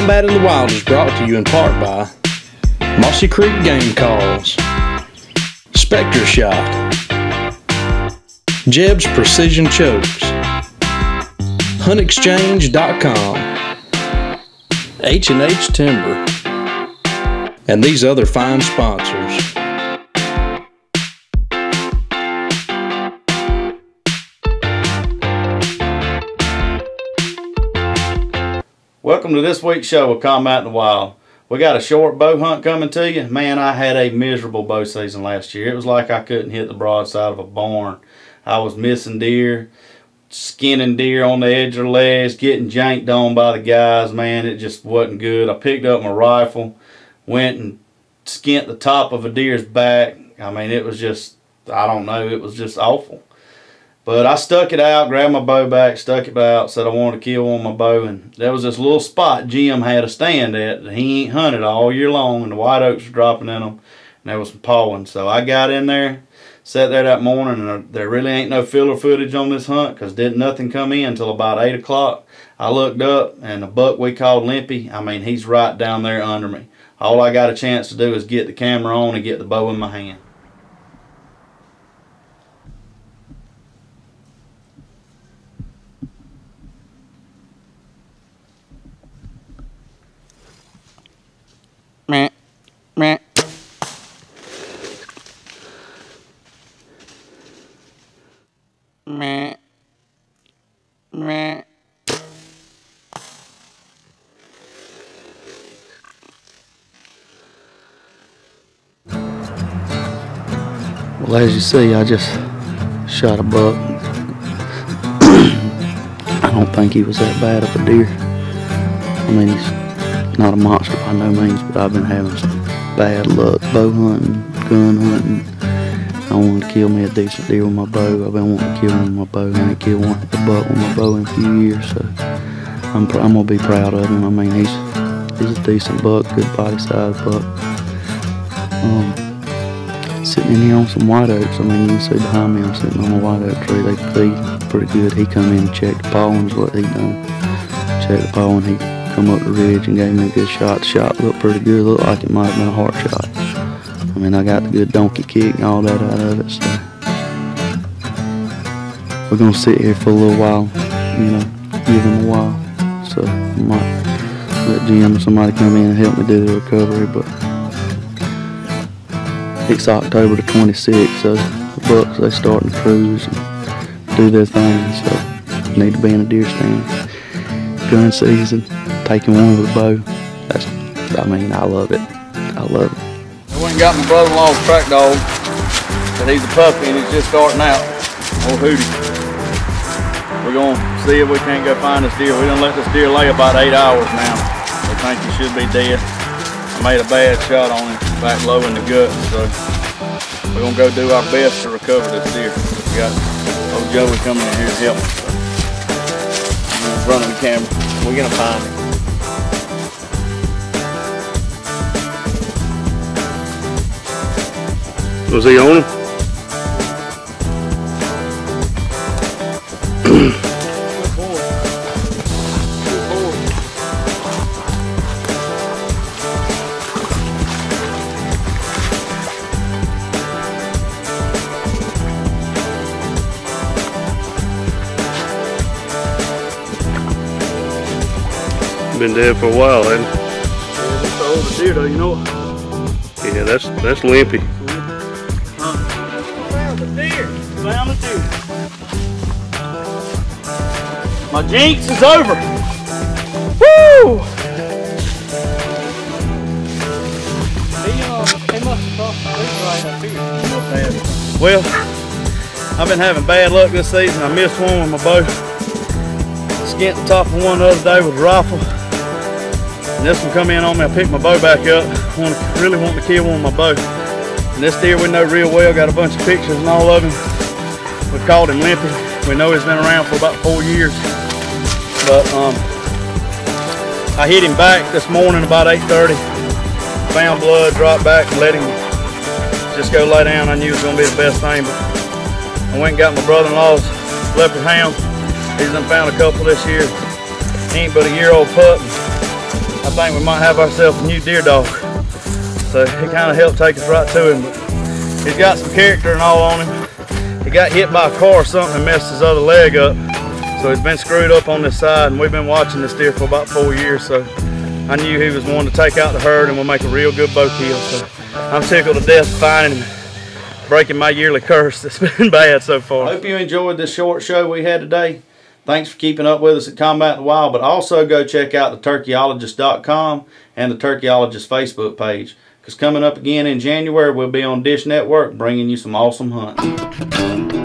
Combat in the Wild is brought to you in part by Mossy Creek Game Calls, Spectra Shot, Jeb's Precision Chokes, HuntExchange.com, H&H Timber, and these other fine sponsors. Welcome to this week's show of Combat in the Wild. We got a short bow hunt coming to you. Man, I had a miserable bow season last year. It was like I couldn't hit the broadside of a barn. I was missing deer, skinning deer on the edge of the ledge, getting janked on by the guys. Man, it just wasn't good. I picked up my rifle, went and skint the top of a deer's back. I mean, it was just, I don't know, it was just awful. But I stuck it out, grabbed my bow back, stuck it out, said I wanted to kill on my bow. And there was this little spot Jim had a stand at that he ain't hunted all year long, and the white oaks were dropping in them, and there was some pawing. So I got in there, sat there that morning, and there really ain't no filler footage on this hunt because didn't nothing come in until about 8 o'clock. I looked up, and the buck we called Limpy, I mean, he's right down there under me. All I got a chance to do is get the camera on and get the bow in my hand. Well, as you see, I just shot a buck. I don't think he was that bad of a deer. I mean, he's not a monster by no means, but I've been having some bad luck bow hunting, gun hunting. I wanted to kill me a decent deer with my bow. I've been wanting to kill one with my bow. I ain't killed one a buck with my bow in a few years, so I'm, I'm gonna be proud of him. I mean, he's he's a decent buck, good body size buck. Um, sitting in here on some white oaks. I mean, you can see behind me, I'm sitting on a white oak tree. They feed pretty good. He come in and um, checked the paw and what he done. Checked the paw and he come up the ridge and gave me a good shot. The shot looked pretty good. Looked like it might have been a heart shot. I mean, I got the good donkey kick and all that out of it. So we're gonna sit here for a little while, you know, give him a while. So I might let Jim or somebody come in and help me do the recovery, but. It's October the 26th, so the bucks they starting to cruise and do their thing. So need to be in a deer stand. Gun season, taking one with a bow. That's, I mean, I love it. I love it. I went and got my brother-in-law's track dog, but he's a puppy and he's just starting out. Old Hootie. We're gonna see if we can't go find this deer. We done let this deer lay about eight hours now. We think he should be dead. I made a bad shot on him back low in the gut, so we're gonna go do our best to recover this deer. We got old Joey coming in here to help. He's running the camera. We're gonna find him. Was he on him? Been dead for a while, hasn't Yeah, this older deer though, you know? Yeah, that's that's limpy. Found the deer. Found the deer. My jinx is over. Woo! He, he must have crossed the creek right up here. Well, I've been having bad luck this season. I missed one with my bow. Skint the top of one the other day with a rifle. And this one come in on me. I picked my bow back up. Want to, really want to kill one with my bow. And this deer we know real well, got a bunch of pictures and all of him. We called him Limpy. We know he's been around for about four years. But um, I hit him back this morning about 8.30. Found blood, dropped back and let him just go lay down. I knew it was gonna be the best thing, but I went and got my brother-in-law's leopard hound. He's done found a couple this year. He ain't but a year old pup. I think we might have ourselves a new deer dog. So he kind of helped take us right to him. But he's got some character and all on him. He got hit by a car or something and messed his other leg up. So he's been screwed up on this side and we've been watching this deer for about four years. So I knew he was one to take out the herd and we'll make a real good bow kill. So I'm tickled to death finding him breaking my yearly curse that's been bad so far. I hope you enjoyed this short show we had today. Thanks for keeping up with us at Combat the Wild, but also go check out the turkeyologist.com and the Turkeyologist Facebook page. Because coming up again in January, we'll be on Dish Network bringing you some awesome hunting.